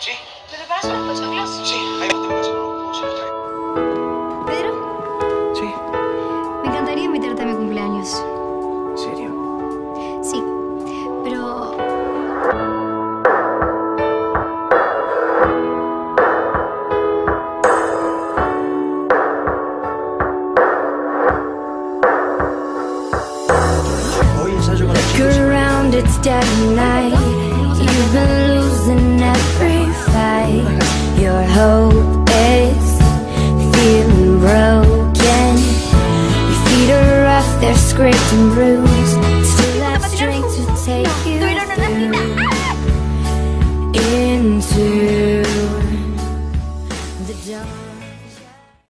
Sí, ¿Preparas unos pochoclos? sí, ahí va, te voy a hacer unos se los traigo. Pedro, Sí, me encantaría invitarte a mi cumpleaños. ¿en serio? Sí, pero Hoy ensayo con los chicos. it's dead night. They're scraped and bruised. Still have strength to take you Into The dark.